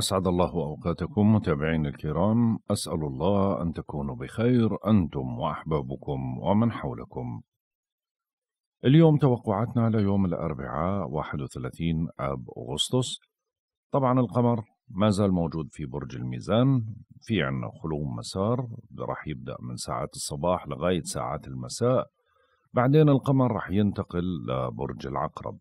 أسعد الله أوقاتكم متابعين الكرام أسأل الله أن تكونوا بخير أنتم وأحبابكم ومن حولكم. اليوم توقعاتنا ليوم الأربعاء 31 آب أغسطس. طبعا القمر ما زال موجود في برج الميزان في عنا خلو مسار راح يبدأ من ساعات الصباح لغاية ساعات المساء. بعدين القمر راح ينتقل لبرج العقرب.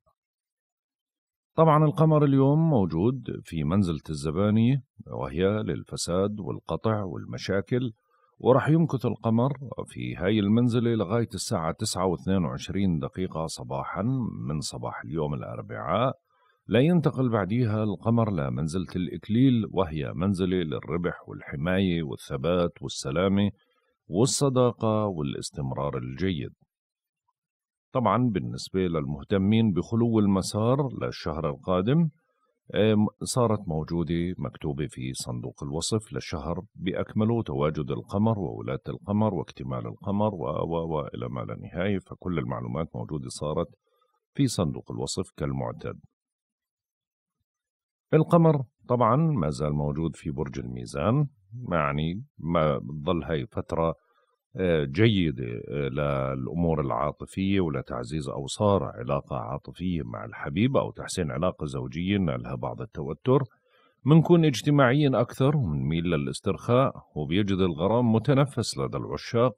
طبعا القمر اليوم موجود في منزلة الزبانية وهي للفساد والقطع والمشاكل وراح يمكث القمر في هاي المنزلة لغاية الساعة 9 و22 دقيقة صباحا من صباح اليوم الأربعاء. لا ينتقل بعديها القمر لمنزلة الإكليل وهي منزلة للربح والحماية والثبات والسلامة والصداقة والاستمرار الجيد. طبعا بالنسبة للمهتمين بخلو المسار للشهر القادم صارت موجودة مكتوبة في صندوق الوصف للشهر بأكمله تواجد القمر وولاة القمر واكتمال القمر و و و إلى ما لا نهاية فكل المعلومات موجودة صارت في صندوق الوصف كالمعتاد. القمر طبعا ما زال موجود في برج الميزان يعني ما بتظل هاي فترة جيدة آه، للأمور العاطفية ولتعزيز أوصار علاقة عاطفية مع الحبيب أو تحسين علاقة زوجية لها بعض التوتر. منكون اجتماعيين أكثر ومنميل للاسترخاء وبيجد الغرام متنفس لدى العشاق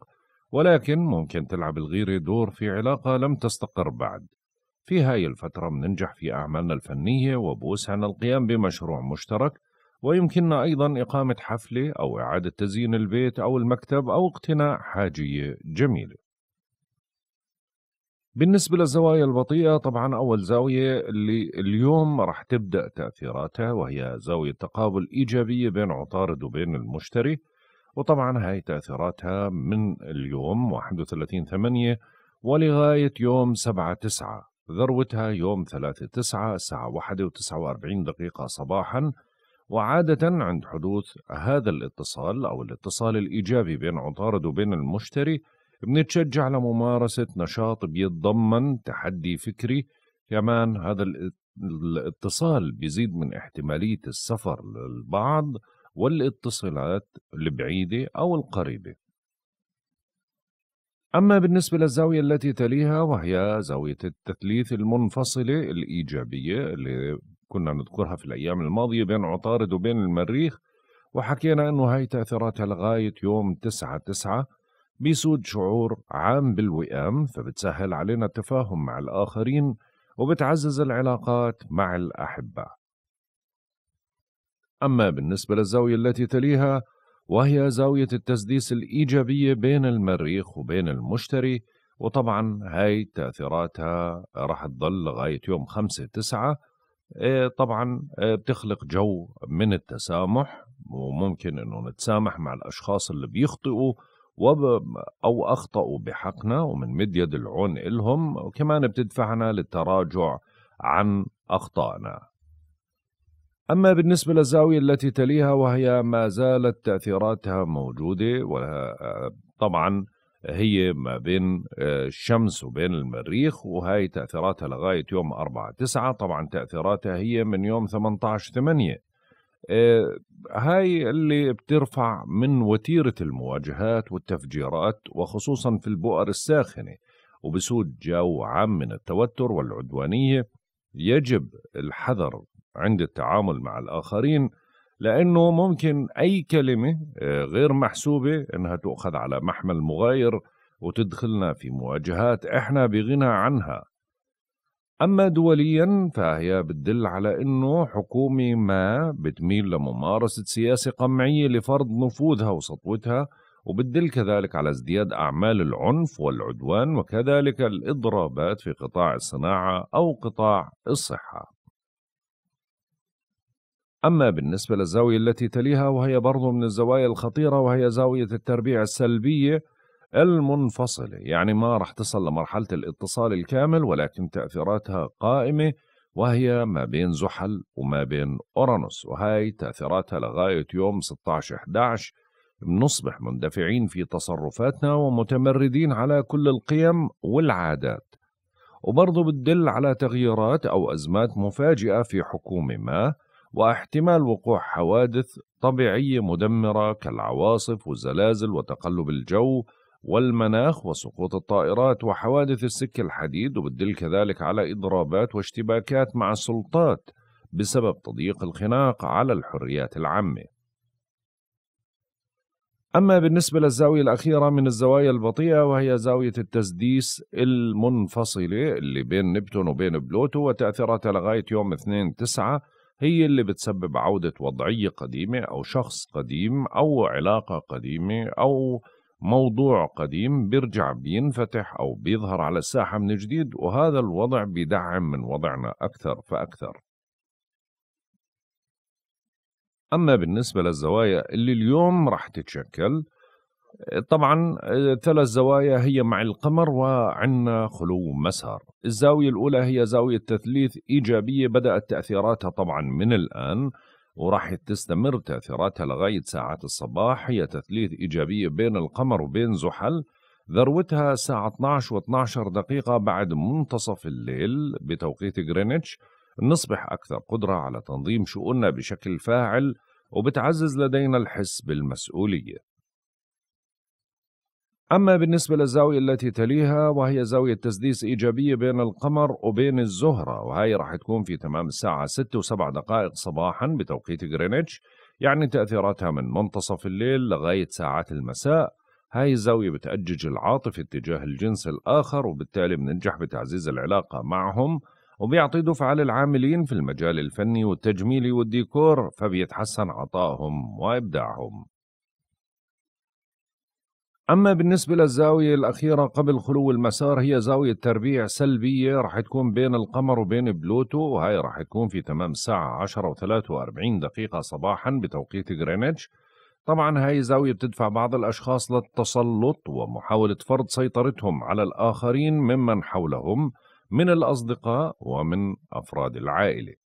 ولكن ممكن تلعب الغيرة دور في علاقة لم تستقر بعد. في هاي الفترة مننجح في أعمالنا الفنية وبوسعنا القيام بمشروع مشترك ويمكننا أيضا إقامة حفلة أو إعادة تزيين البيت أو المكتب أو اقتناء حاجية جميلة. بالنسبة للزوايا البطيئة طبعا أول زاوية اللي اليوم راح تبدأ تأثيراتها وهي زاوية تقابل إيجابية بين عطارد وبين المشتري. وطبعا هاي تأثيراتها من اليوم 31 8 ولغاية يوم 7 9 ذروتها يوم 3 9 الساعة 1 و49 دقيقة صباحا. وعادة عند حدوث هذا الاتصال أو الاتصال الإيجابي بين عطارد وبين المشتري بنتشجع لممارسة نشاط بيتضمن تحدي فكري. كمان هذا الاتصال بيزيد من احتمالية السفر للبعض والاتصالات البعيدة أو القريبة. أما بالنسبة للزاوية التي تليها وهي زاوية التثليث المنفصلة الإيجابية اللي كنا نذكرها في الأيام الماضية بين عطارد وبين المريخ وحكينا أنه هاي تأثيراتها لغاية يوم تسعة تسعة بيسود شعور عام بالوئام فبتسهل علينا التفاهم مع الآخرين وبتعزز العلاقات مع الأحبة. أما بالنسبة للزاوية التي تليها وهي زاوية التسديس الإيجابية بين المريخ وبين المشتري وطبعا هاي تأثيراتها راح تظل لغاية يوم خمسة تسعة طبعا إيه، بتخلق جو من التسامح وممكن إنه نتسامح مع الأشخاص اللي بيخطئوا أو أخطأوا بحقنا ومن يد العون إلهم وكمان بتدفعنا للتراجع عن أخطائنا. أما بالنسبة للزاوية التي تليها وهي ما زالت تأثيراتها موجودة وطبعا هي ما بين آه، الشمس وبين المريخ وهي تأثيراتها لغاية يوم 4 9 طبعا تأثيراتها هي من يوم 18 8 آه، هاي اللي بترفع من وتيرة المواجهات والتفجيرات وخصوصا في البؤر الساخنة. وبسود جو عام من التوتر والعدوانية يجب الحذر عند التعامل مع الآخرين لأنه ممكن أي كلمة آه، غير محسوبة إنها تؤخذ على محمل مغاير وتدخلنا في مواجهات إحنا بغنى عنها. أما دوليا فهي بتدل على أنه حكومة ما بتميل لممارسة سياسة قمعية لفرض نفوذها وسطوتها وبتدل كذلك على ازدياد أعمال العنف والعدوان وكذلك الإضرابات في قطاع الصناعة أو قطاع الصحة. أما بالنسبة للزاوية التي تليها وهي برضو من الزوايا الخطيرة وهي زاوية التربيع السلبية المنفصلة يعني ما راح تصل لمرحلة الاتصال الكامل ولكن تأثيراتها قائمة وهي ما بين زحل وما بين أورانوس وهي تأثيراتها لغاية يوم 16-11 بنصبح مندفعين في تصرفاتنا ومتمردين على كل القيم والعادات. وبرضه بتدل على تغييرات أو أزمات مفاجئة في حكومة ما واحتمال وقوع حوادث طبيعية مدمرة كالعواصف والزلازل وتقلب الجو والمناخ وسقوط الطائرات وحوادث السكة الحديد وبتدل كذلك على إضرابات واشتباكات مع السلطات بسبب تضييق الخناق على الحريات العامة. أما بالنسبة للزاوية الأخيرة من الزوايا البطيئة وهي زاوية التسديس المنفصلة اللي بين نبتون وبين بلوتو وتأثيراتها لغاية يوم 2 9 هي اللي بتسبب عودة وضعية قديمة أو شخص قديم أو علاقة قديمة أو موضوع قديم بيرجع بينفتح أو بيظهر على الساحة من جديد وهذا الوضع بيدعم من وضعنا أكثر فأكثر. أما بالنسبة للزوايا اللي اليوم راح تتشكل طبعا ثلاث زوايا هي مع القمر وعندنا خلو مسار. الزاوية الأولى هي زاوية تثليث إيجابية بدأت تأثيراتها طبعا من الآن وراح تستمر تأثيراتها لغاية ساعات الصباح. هي تثليث إيجابية بين القمر وبين زحل. ذروتها الساعة 12 و12 دقيقة بعد منتصف الليل بتوقيت غرينتش. نصبح أكثر قدرة على تنظيم شؤوننا بشكل فاعل وبتعزز لدينا الحس بالمسؤولية. أما بالنسبة للزاوية التي تليها وهي زاوية تسديس إيجابية بين القمر وبين الزهرة وهي راح تكون في تمام الساعة 6 و7 دقائق صباحا بتوقيت غرينتش يعني تأثيراتها من منتصف الليل لغاية ساعات المساء. هاي الزاوية بتأجج العاطفة اتجاه الجنس الآخر وبالتالي بننجح بتعزيز العلاقة معهم وبيعطي دفعة للعاملين في المجال الفني والتجميلي والديكور فبيتحسن عطائهم وإبداعهم. أما بالنسبة للزاوية الأخيرة قبل خلو المسار هي زاوية تربيع سلبية رح تكون بين القمر وبين بلوتو وهي رح تكون في تمام الساعة 10 و43 دقيقة صباحا بتوقيت غرينتش. طبعا هاي زاوية بتدفع بعض الأشخاص للتسلط ومحاولة فرض سيطرتهم على الآخرين ممن حولهم من الأصدقاء ومن أفراد العائلة.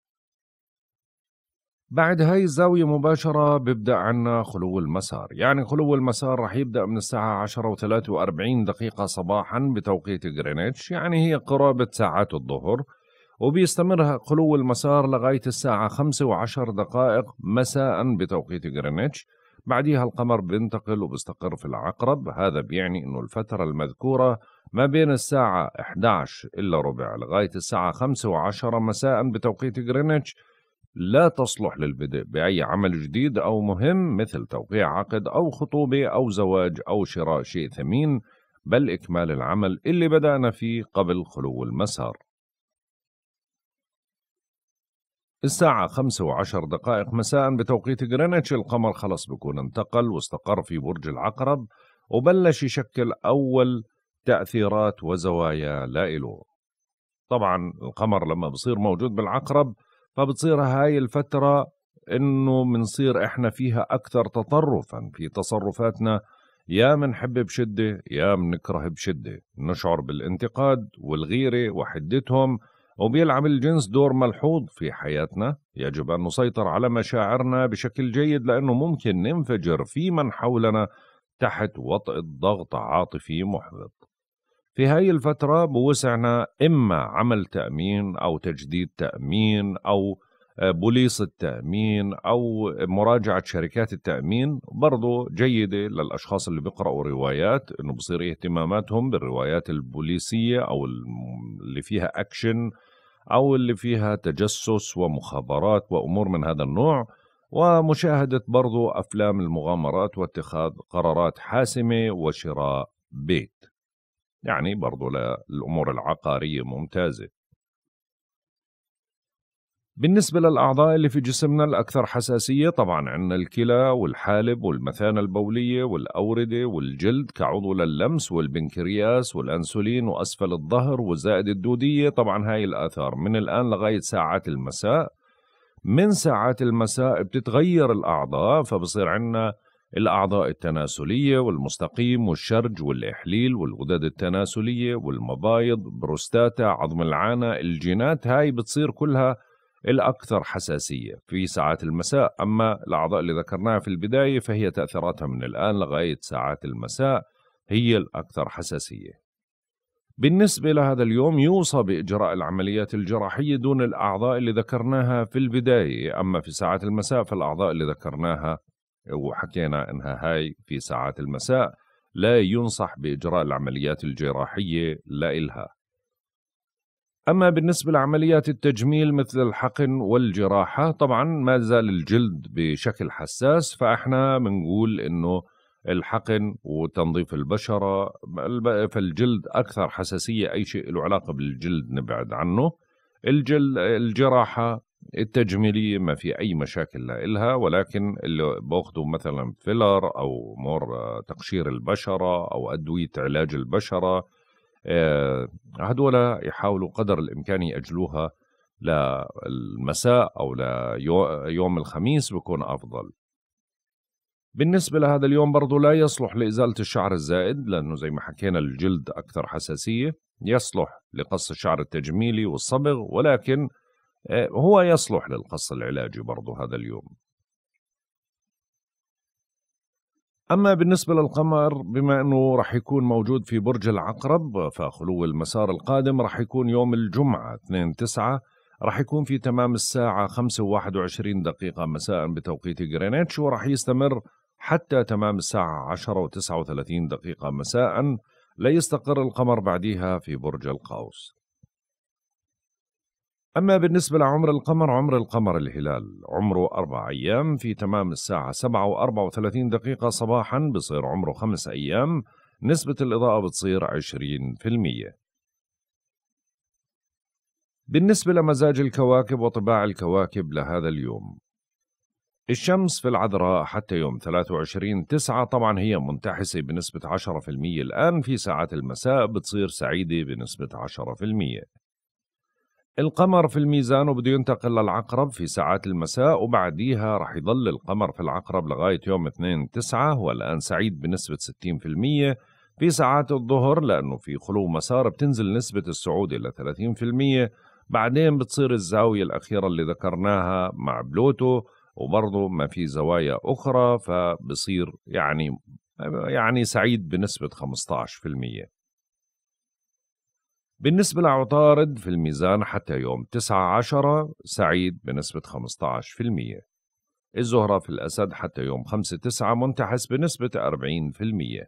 بعد هاي الزاوية مباشرة بيبدأ عنا خلو المسار. يعني خلو المسار رح يبدأ من الساعة 10 و 43 دقيقة صباحا بتوقيت غرينتش يعني هي قرابة ساعات الظهر وبيستمر خلو المسار لغاية الساعة 5 و10 دقائق مساء بتوقيت غرينتش. بعديها القمر بينتقل وبيستقر في العقرب. هذا بيعني إنه الفترة المذكورة ما بين الساعة 11 إلا ربع لغاية الساعة 5 و10 مساء بتوقيت غرينتش. لا تصلح للبدء بأي عمل جديد أو مهم مثل توقيع عقد أو خطوبة أو زواج أو شراء شيء ثمين بل إكمال العمل اللي بدأنا فيه قبل خلو المسار. الساعة خمسة وعشر دقائق مساء بتوقيت غرينتش القمر خلص بكون انتقل واستقر في برج العقرب وبلش يشكل أول تأثيرات وزوايا لإله طبعا القمر لما بصير موجود بالعقرب فبتصير هاي الفترة إنه منصير إحنا فيها أكثر تطرفا في تصرفاتنا. يا منحب بشدة يا منكره بشدة. نشعر بالانتقاد والغيرة وحدتهم وبيلعب الجنس دور ملحوظ في حياتنا. يجب أن نسيطر على مشاعرنا بشكل جيد لأنه ممكن ننفجر في من حولنا تحت وطئ ضغط عاطفي محبط. في هاي الفترة بوسعنا إما عمل تأمين أو تجديد تأمين أو آه، بوليس التأمين أو مراجعة شركات التأمين برضو جيدة للأشخاص اللي بيقرأوا روايات إنه بصير اهتماماتهم بالروايات البوليسية أو اللي فيها أكشن أو اللي فيها تجسس ومخابرات وأمور من هذا النوع ومشاهدة برضو أفلام المغامرات واتخاذ قرارات حاسمة وشراء بيت. يعني برضو للأمور العقارية ممتازة. بالنسبة للأعضاء اللي في جسمنا الأكثر حساسية طبعا عندنا الكلى والحالب والمثانة البولية والأوردة والجلد كعضو لللمس والبنكرياس والأنسولين وأسفل الظهر والزائد الدودية. طبعا هاي الآثار من الآن لغاية ساعات المساء. من ساعات المساء بتتغير الأعضاء فبصير عندنا الأعضاء التناسلية والمستقيم والشرج والإحليل والغدد التناسلية والمبايض بروستاتا عظم العانة الجينات هاي بتصير كلها الأكثر حساسية في ساعات المساء. أما الأعضاء اللي ذكرناها في البداية فهي تأثيراتها من الآن لغاية ساعات المساء هي الأكثر حساسية. بالنسبة لهذا اليوم يوصى بإجراء العمليات الجراحية دون الأعضاء اللي ذكرناها في البداية. أما في ساعات المساء فالأعضاء اللي ذكرناها وحكينا إنها هاي في ساعات المساء لا ينصح بإجراء العمليات الجراحية لإلها. أما بالنسبة لعمليات التجميل مثل الحقن والجراحة طبعا ما زال الجلد بشكل حساس فإحنا بنقول إنه الحقن وتنظيف البشرة فالجلد أكثر حساسية أي شيء له علاقة بالجلد نبعد عنه. الجلد الجراحة التجميلية ما في أي مشاكل لإلها ولكن اللي باخذوا مثلا فيلر أو مور تقشير البشرة أو أدوية علاج البشرة آه، هدول يحاولوا قدر الإمكان يأجلوها للمساء أو ليوم الخميس بكون أفضل. بالنسبة لهذا اليوم برضو لا يصلح لإزالة الشعر الزائد لأنه زي ما حكينا الجلد أكثر حساسية يصلح لقص الشعر التجميلي والصبغ ولكن هو يصلح للقص العلاجي برضو هذا اليوم. أما بالنسبة للقمر بما أنه رح يكون موجود في برج العقرب فخلو المسار القادم رح يكون يوم الجمعة 2 9 رح يكون في تمام الساعة 5 و21 دقيقة مساء بتوقيت غرينتش ورح يستمر حتى تمام الساعة 10 و39 دقيقة مساء ليستقر القمر بعديها في برج القوس. أما بالنسبة لعمر القمر عمر القمر الهلال عمره أربع أيام في تمام الساعة سبعة وأربعة وثلاثين دقيقة صباحا بصير عمره خمس أيام نسبة الإضاءة بتصير عشرين في المية. بالنسبة لمزاج الكواكب وطباع الكواكب لهذا اليوم الشمس في العذراء حتى يوم 23 تسعة طبعا هي منتحسة بنسبة 10% الآن في ساعات المساء بتصير سعيدة بنسبة 10% القمر في الميزان وبده ينتقل للعقرب في ساعات المساء وبعديها رح يضل القمر في العقرب لغاية يوم 2 9 هو الآن سعيد بنسبة 60% في ساعات الظهر لأنه في خلو مسار بتنزل نسبة السعود إلى 30% بعدين بتصير الزاوية الأخيرة اللي ذكرناها مع بلوتو وبرضه ما في زوايا أخرى فبصير يعني يعني سعيد بنسبة 15% بالنسبة لعطارد في الميزان حتى يوم 9 عشرة سعيد بنسبة 15% الزهرة في الأسد حتى يوم 5 9 منتحس بنسبة 40%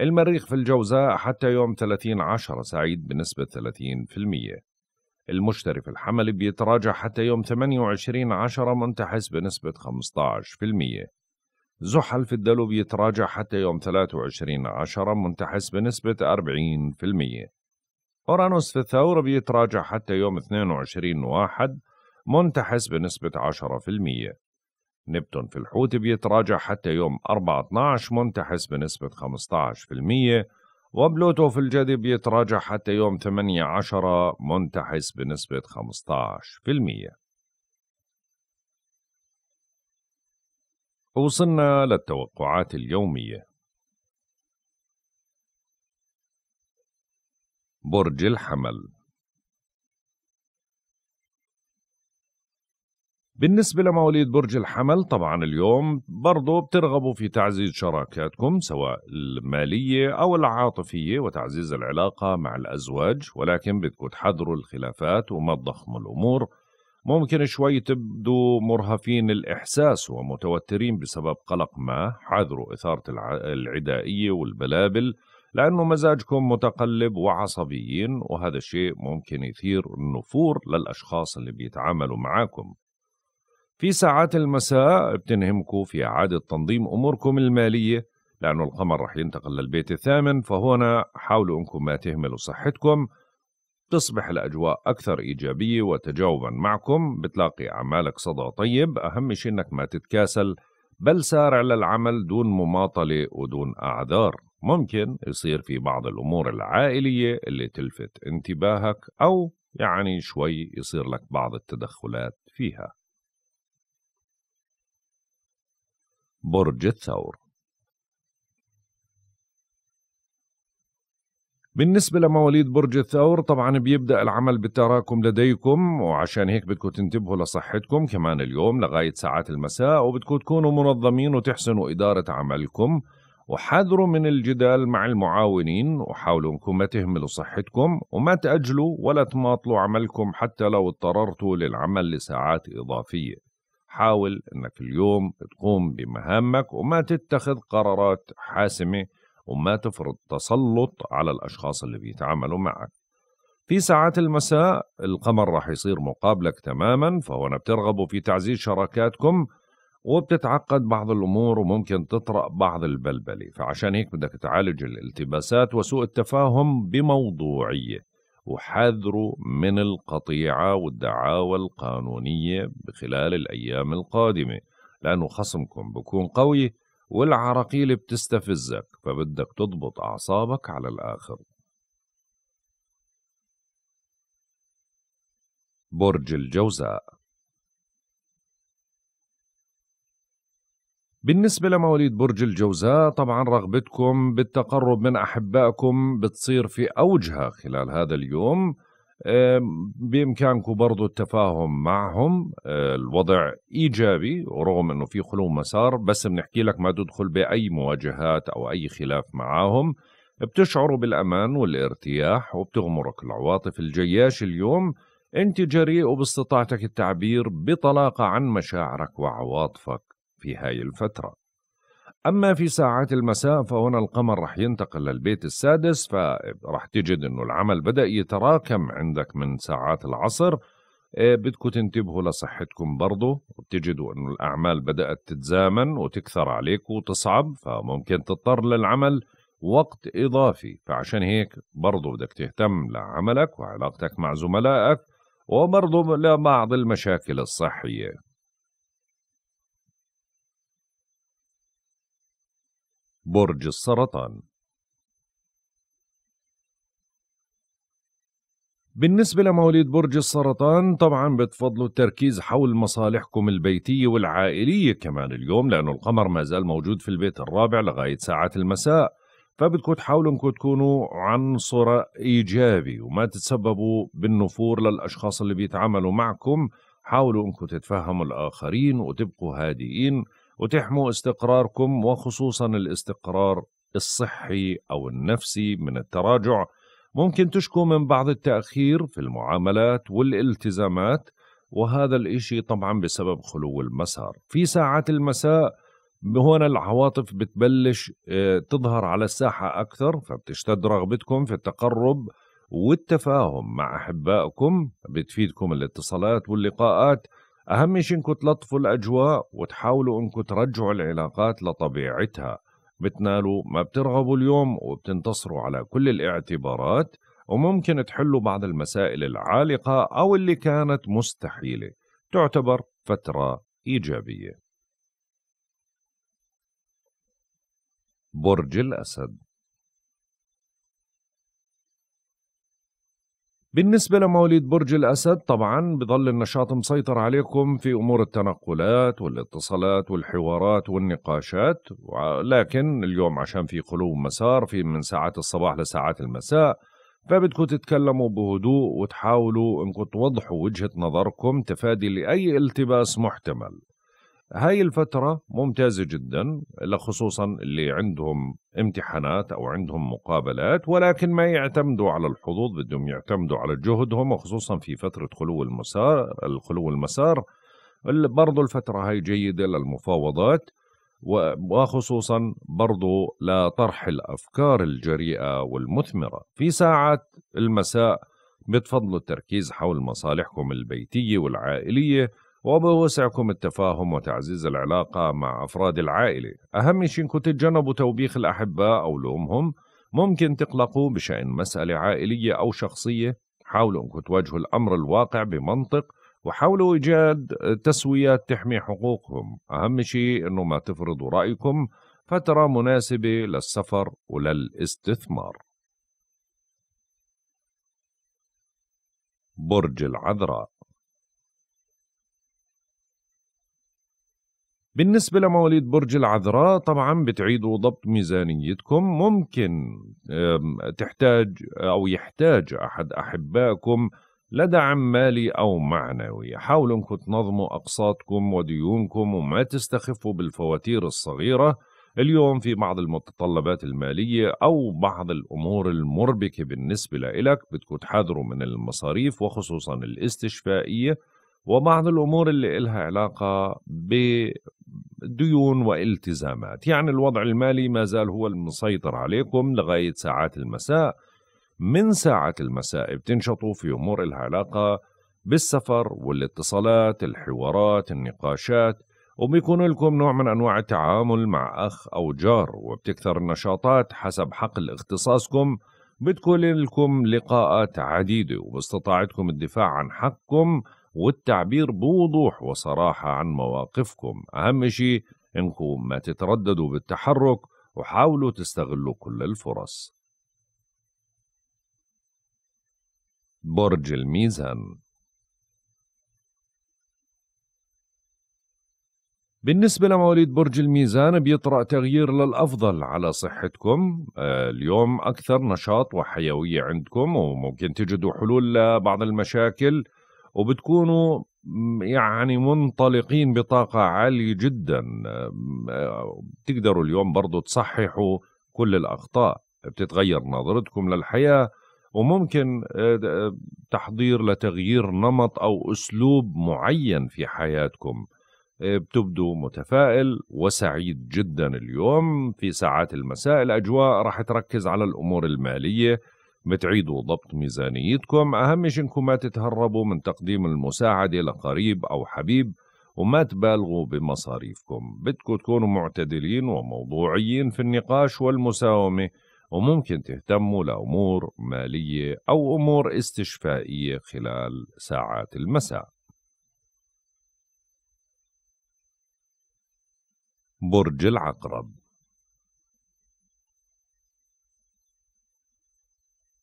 المريخ في الجوزاء حتى يوم 30 عشرة سعيد بنسبة 30% المشتري في الحمل بيتراجع حتى يوم 28 عشرة منتحس بنسبة 15% زحل في الدلو بيتراجع حتى يوم 23 عشرة منتحس بنسبة 40% أورانوس في الثور بيتراجع حتى يوم 22 واحد منتحس بنسبة 10% نبتون في الحوت بيتراجع حتى يوم 4 12 منتحس بنسبة 15% وبلوتو في الجدي بيتراجع حتى يوم 8 10 منتحس بنسبة 15% وصلنا للتوقعات اليومية. برج الحمل. بالنسبة لمواليد برج الحمل طبعا اليوم برضو بترغبوا في تعزيز شراكاتكم سواء المالية أو العاطفية وتعزيز العلاقة مع الأزواج ولكن بدكم تحذروا الخلافات وما تضخموا الأمور. ممكن شوي تبدو مرهفين الإحساس ومتوترين بسبب قلق ما حذروا إثارة العدائية والبلابل لأنه مزاجكم متقلب وعصبيين وهذا الشيء ممكن يثير النفور للأشخاص اللي بيتعاملوا معاكم. في ساعات المساء بتنهمكم في إعادة تنظيم أموركم المالية لأنه القمر رح ينتقل للبيت الثامن فهنا حاولوا أنكم ما تهملوا صحتكم. تصبح الأجواء أكثر إيجابية وتجاوبا معكم. بتلاقي أعمالك صدى طيب. أهم شيء أنك ما تتكاسل بل سارع للعمل دون مماطلة ودون أعذار. ممكن يصير في بعض الأمور العائلية اللي تلفت انتباهك أو يعني شوي يصير لك بعض التدخلات فيها. برج الثور. بالنسبة لمواليد برج الثور طبعا بيبدأ العمل بالتراكم لديكم وعشان هيك بدكم تنتبهوا لصحتكم كمان اليوم لغاية ساعات المساء وبدكم تكونوا منظمين وتحسنوا إدارة عملكم. وحذروا من الجدال مع المعاونين وحاولوا انكم ما تهملوا صحتكم وما تأجلوا ولا تماطلوا عملكم حتى لو اضطررتوا للعمل لساعات إضافية. حاول إنك اليوم تقوم بمهامك وما تتخذ قرارات حاسمة وما تفرض تسلط على الأشخاص اللي بيتعاملوا معك. في ساعات المساء القمر راح يصير مقابلك تماما فهنا بترغبوا في تعزيز شراكاتكم وبتتعقد بعض الأمور وممكن تطرأ بعض البلبلة فعشان هيك بدك تعالج الالتباسات وسوء التفاهم بموضوعية. وحذروا من القطيعة والدعاوى القانونية بخلال الأيام القادمة لأنه خصمكم بكون قوي والعراقيل بتستفزك فبدك تضبط أعصابك على الآخر. برج الجوزاء بالنسبة لمواليد برج الجوزاء طبعا رغبتكم بالتقرب من أحبائكم بتصير في أوجها خلال هذا اليوم. بإمكانكم برضو التفاهم معهم. آه، الوضع إيجابي ورغم أنه في خلو مسار بس بنحكي لك ما تدخل بأي مواجهات أو أي خلاف معاهم. بتشعروا بالأمان والارتياح وبتغمرك العواطف الجياش اليوم. أنت جريء وباستطاعتك التعبير بطلاقة عن مشاعرك وعواطفك. في هاي الفترة. أما في ساعات المساء فهنا القمر رح ينتقل للبيت السادس فرح تجد أنه العمل بدأ يتراكم عندك من ساعات العصر. إيه، بدكم تنتبهوا لصحتكم برضو وبتجدوا أنه الأعمال بدأت تتزامن وتكثر عليك وتصعب فممكن تضطر للعمل وقت إضافي. فعشان هيك برضو بدك تهتم لعملك وعلاقتك مع زملائك وبرضو لبعض المشاكل الصحية. برج السرطان. بالنسبة لمواليد برج السرطان طبعا بتفضلوا التركيز حول مصالحكم البيتية والعائلية كمان اليوم لأنه القمر ما زال موجود في البيت الرابع لغاية ساعات المساء فبدكم تحاولوا انكم تكونوا عنصر إيجابي وما تتسببوا بالنفور للأشخاص اللي بيتعاملوا معكم حاولوا أنكم تتفهموا الآخرين وتبقوا هادئين. وتحموا استقراركم وخصوصا الاستقرار الصحي أو النفسي من التراجع. ممكن تشكو من بعض التأخير في المعاملات والالتزامات وهذا الإشي طبعا بسبب خلو المسار. في ساعات المساء هون العواطف بتبلش آه، تظهر على الساحة أكثر فبتشتد رغبتكم في التقرب والتفاهم مع أحبائكم. بتفيدكم الاتصالات واللقاءات. أهم شيء إنكم تلطفوا الأجواء وتحاولوا إنكم ترجعوا العلاقات لطبيعتها. بتنالوا ما بترغبوا اليوم وبتنتصروا على كل الاعتبارات وممكن تحلوا بعض المسائل العالقة أو اللي كانت مستحيلة. تعتبر فترة إيجابية. برج الأسد بالنسبة لمواليد برج الأسد طبعا بظل النشاط مسيطر عليكم في أمور التنقلات والاتصالات والحوارات والنقاشات لكن اليوم عشان في خلو مسار في من ساعات الصباح لساعات المساء فبدكم تتكلموا بهدوء وتحاولوا انكم توضحوا وجهة نظركم تفادي لأي التباس محتمل. هاي الفترة ممتازة جدا خصوصا اللي عندهم امتحانات أو عندهم مقابلات ولكن ما يعتمدوا على الحظوظ بدهم يعتمدوا على جهدهم وخصوصا في فترة خلو المسار الخلو المسار. برضو الفترة هاي جيدة للمفاوضات وخصوصا برضو لطرح الأفكار الجريئة والمثمرة. في ساعات المساء بتفضلوا التركيز حول مصالحكم البيتية والعائلية وبوسعكم التفاهم وتعزيز العلاقة مع أفراد العائلة. أهم شيء إنكم تتجنبوا توبيخ الأحباء أو لومهم ممكن تقلقوا بشأن مسألة عائلية أو شخصية. حاولوا أنكم تواجهوا الأمر الواقع بمنطق وحاولوا إيجاد تسويات تحمي حقوقهم. أهم شيء أنه ما تفرضوا رأيكم فترة مناسبة للسفر وللاستثمار. برج العذراء بالنسبة لمواليد برج العذراء طبعا بتعيدوا ضبط ميزانيتكم. ممكن تحتاج أو يحتاج أحد أحبائكم لدعم مالي أو معنوي. حاولوا أنكم تنظموا أقساطكم وديونكم وما تستخفوا بالفواتير الصغيرة. اليوم في بعض المتطلبات المالية أو بعض الأمور المربكة بالنسبة لإلك بدكم تحذروا من المصاريف وخصوصا الاستشفائية. وبعض الأمور اللي إلها علاقة بديون والتزامات. يعني الوضع المالي ما زال هو المسيطر عليكم لغاية ساعات المساء. من ساعة المساء بتنشطوا في أمور إلها علاقة بالسفر والاتصالات الحوارات النقاشات وبيكون لكم نوع من أنواع التعامل مع أخ أو جار وبتكثر النشاطات حسب حقل اختصاصكم. بتكون لكم لقاءات عديدة وباستطاعتكم الدفاع عن حقكم والتعبير بوضوح وصراحة عن مواقفكم. أهم شيء إنكم ما تترددوا بالتحرك وحاولوا تستغلوا كل الفرص. برج الميزان. بالنسبة لمواليد برج الميزان بيطرأ تغيير للأفضل على صحتكم. آه، اليوم أكثر نشاط وحيوية عندكم وممكن تجدوا حلول لبعض المشاكل. وبتكونوا يعني منطلقين بطاقة عالية جدا. آه، بتقدروا اليوم برضو تصححوا كل الأخطاء بتتغير نظرتكم للحياة وممكن آه، تحضير لتغيير نمط أو أسلوب معين في حياتكم. آه، بتبدو متفائل وسعيد جدا اليوم في ساعات المساء. الأجواء راح تركز على الأمور المالية بتعيدوا ضبط ميزانيتكم. أهم شيء إنكم ما تتهربوا من تقديم المساعدة لقريب أو حبيب وما تبالغوا بمصاريفكم. بدكم تكونوا معتدلين وموضوعيين في النقاش والمساومة وممكن تهتموا لأمور مالية أو أمور استشفائية خلال ساعات المساء. برج العقرب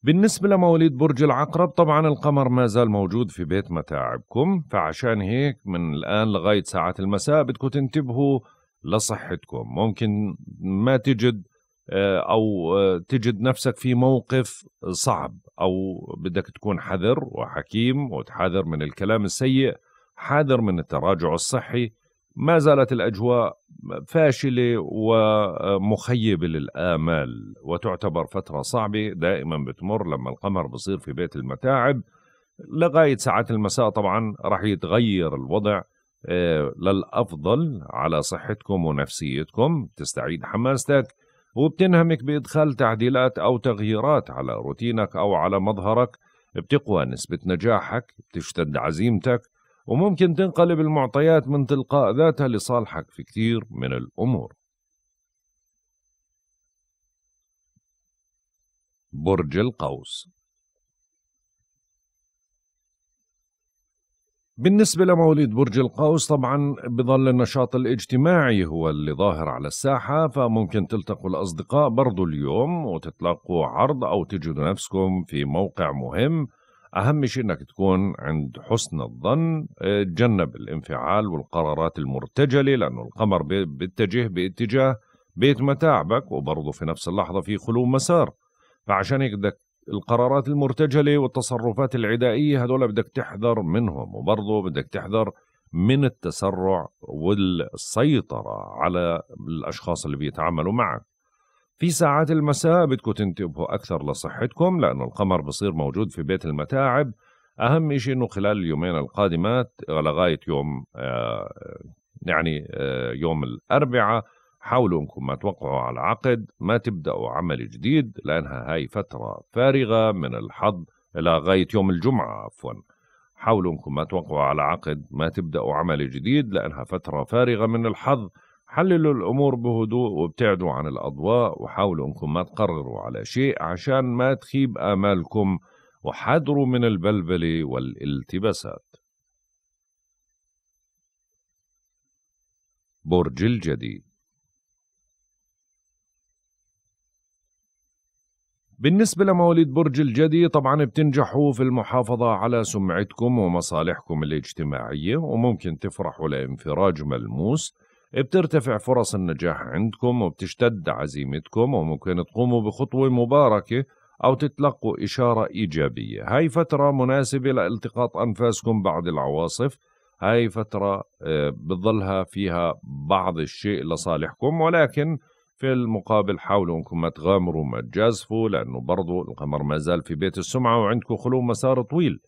بالنسبة لمواليد برج العقرب طبعا القمر ما زال موجود في بيت متاعبكم فعشان هيك من الآن لغاية ساعات المساء بدكم تنتبهوا لصحتكم. ممكن ما تجد آه، أو آه، تجد نفسك في موقف صعب أو بدك تكون حذر وحكيم وتحذر من الكلام السيء حذر من التراجع الصحي. ما زالت الأجواء فاشلة ومخيبة للآمال وتعتبر فترة صعبة دائما بتمر لما القمر بصير في بيت المتاعب. لغاية ساعات المساء طبعا راح يتغير الوضع آه، للأفضل على صحتكم ونفسيتكم. تستعيد حماستك وبتنهمك بإدخال تعديلات أو تغييرات على روتينك أو على مظهرك. بتقوى نسبة نجاحك بتشتد عزيمتك وممكن تنقلب المعطيات من تلقاء ذاتها لصالحك في كثير من الأمور. برج القوس. بالنسبة لمواليد برج القوس طبعا بظل النشاط الاجتماعي هو اللي ظاهر على الساحة فممكن تلتقوا الأصدقاء برضو اليوم وتتلقوا عرض أو تجدوا نفسكم في موقع مهم. أهم شيء أنك تكون عند حسن الظن آه، تجنب الانفعال والقرارات المرتجلة لأنه القمر بيتجه باتجاه بيت متاعبك وبرضه في نفس اللحظة في خلو مسار. فعشان هيك بدك القرارات المرتجلة والتصرفات العدائية هدول بدك تحذر منهم وبرضه بدك تحذر من التسرع والسيطرة على الأشخاص اللي بيتعاملوا معك. في ساعات المساء بدكم تنتبهوا أكثر لصحتكم لأنه القمر بصير موجود في بيت المتاعب. أهم شيء أنه خلال اليومين القادمات لغاية يوم آه، يعني آه، يوم الأربعاء حاولوا إنكم ما توقعوا على عقد ما تبدأوا عمل جديد لأنها هاي فترة فارغة من الحظ لغاية يوم الجمعة عفوا. حاولوا إنكم ما توقعوا على عقد ما تبدأوا عمل جديد لأنها فترة فارغة من الحظ. حللوا الأمور بهدوء وابتعدوا عن الأضواء وحاولوا أنكم ما تقرروا على شيء عشان ما تخيب آمالكم وحذروا من البلبلة والالتباسات. برج الجدي بالنسبة لمواليد برج الجدي طبعا بتنجحوا في المحافظة على سمعتكم ومصالحكم الاجتماعية وممكن تفرحوا لانفراج ملموس بترتفع فرص النجاح عندكم وبتشتد عزيمتكم وممكن تقوموا بخطوة مباركة أو تتلقوا إشارة إيجابية. هاي فترة مناسبة لالتقاط أنفاسكم بعد العواصف. هاي فترة آه، بتظلها فيها بعض الشيء لصالحكم ولكن في المقابل حاولوا أنكم ما تغامروا ما تجازفوا لأنه برضو القمر ما زال في بيت السمعة وعندكم خلو مسار طويل.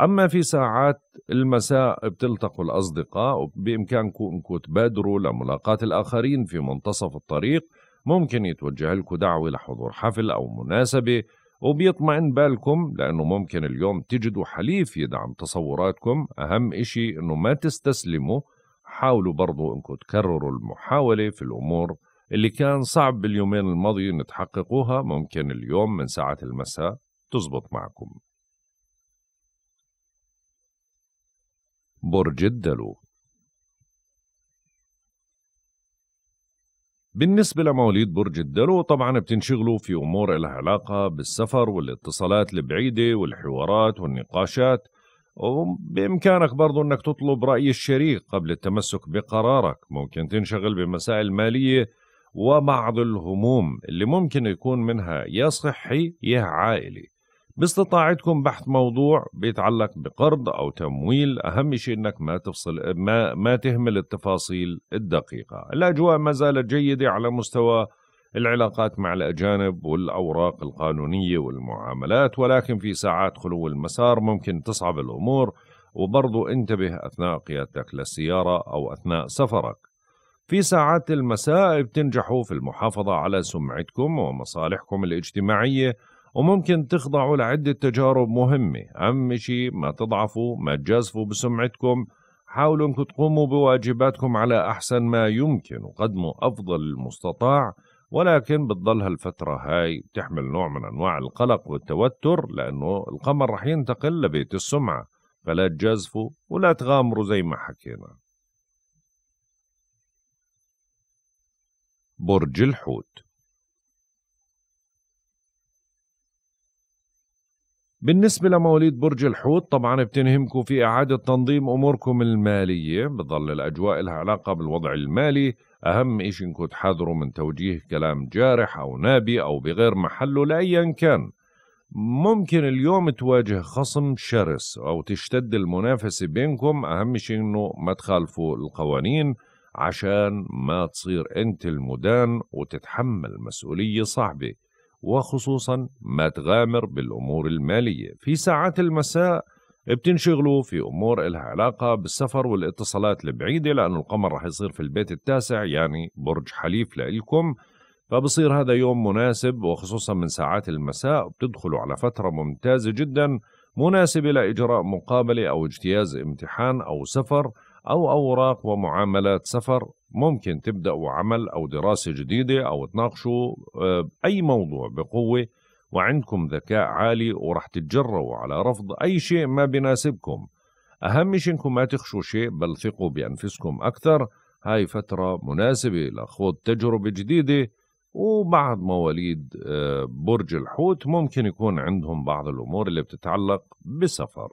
أما في ساعات المساء بتلتقوا الأصدقاء وبامكانكم انكم تبادروا لملاقاه الآخرين في منتصف الطريق. ممكن يتوجه لكم دعوه لحضور حفل أو مناسبة. وبيطمئن بالكم لأنه ممكن اليوم تجدوا حليف يدعم تصوراتكم. أهم إشي أنه ما تستسلموا. حاولوا برضو أنكم تكرروا المحاولة في الأمور اللي كان صعب باليومين الماضيين تحققوها. ممكن اليوم من ساعة المساء تزبط معكم. برج الدلو بالنسبة لمواليد برج الدلو طبعا بتنشغلوا في أمور لها علاقة بالسفر والاتصالات البعيدة والحوارات والنقاشات وبإمكانك برضو أنك تطلب رأي الشريك قبل التمسك بقرارك. ممكن تنشغل بمسائل مالية وبعض الهموم اللي ممكن يكون منها يا صحي يا عائلي. باستطاعتكم بحث موضوع بيتعلق بقرض أو تمويل أهم شيء إنك ما تفصل ما ما تهمل التفاصيل الدقيقة. الأجواء ما زالت جيدة على مستوى العلاقات مع الأجانب والأوراق القانونية والمعاملات ولكن في ساعات خلو المسار ممكن تصعب الأمور. وبرضو انتبه أثناء قيادتك للسيارة أو أثناء سفرك. في ساعات المساء بتنجحوا في المحافظة على سمعتكم ومصالحكم الاجتماعية. وممكن تخضعوا لعدة تجارب مهمة. أهم شيء ما تضعفوا ما تجازفوا بسمعتكم. حاولوا أنكم تقوموا بواجباتكم على أحسن ما يمكن وقدموا أفضل المستطاع. ولكن بتضل هالفترة هاي بتحمل نوع من أنواع القلق والتوتر لأنه القمر رح ينتقل لبيت السمعة. فلا تجازفوا ولا تغامروا زي ما حكينا. برج الحوت بالنسبة لمواليد برج الحوت طبعا بتنهمكم في إعادة تنظيم أموركم المالية. بظل الأجواء لها علاقة بالوضع المالي. أهم إشي إنكم تحذروا من توجيه كلام جارح أو نابي أو بغير محله لأيا كان. ممكن اليوم تواجه خصم شرس أو تشتد المنافسة بينكم. أهم شيء إنه ما تخالفوا القوانين عشان ما تصير أنت المدان وتتحمل مسؤولية صعبة. وخصوصا ما تغامر بالأمور المالية. في ساعات المساء بتنشغلوا في أمور إلها علاقة بالسفر والاتصالات البعيدة لأنه القمر رح يصير في البيت التاسع يعني برج حليف لإلكم. فبصير هذا يوم مناسب وخصوصا من ساعات المساء. بتدخلوا على فترة ممتازة جدا مناسبة لإجراء مقابلة أو اجتياز امتحان أو سفر أو أوراق ومعاملات سفر. ممكن تبدأوا عمل أو دراسة جديدة أو تناقشوا آه، أي موضوع بقوة وعندكم ذكاء عالي ورح تتجرؤوا على رفض أي شيء ما بيناسبكم أهم شيء إنكم ما تخشوا شيء بل ثقوا بأنفسكم أكثر. هاي فترة مناسبة لخوض تجربة جديدة وبعض مواليد آه، برج الحوت ممكن يكون عندهم بعض الأمور اللي بتتعلق بسفر.